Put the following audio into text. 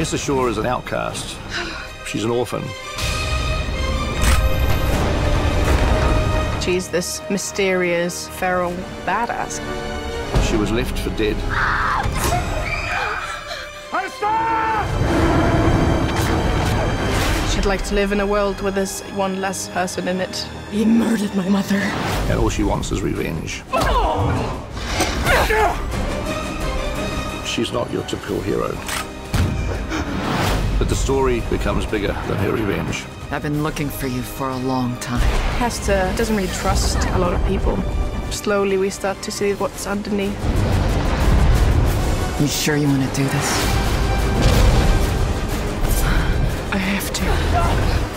Hester Shaw is an outcast. She's an orphan. She's this mysterious, feral badass. She was left for dead. She'd like to live in a world with this one less person in it. He murdered my mother. And all she wants is revenge. She's not your typical hero. But the story becomes bigger than her revenge. I've been looking for you for a long time. Hester doesn't really trust a lot of people. Slowly, we start to see what's underneath. You sure you want to do this? I have to. This way!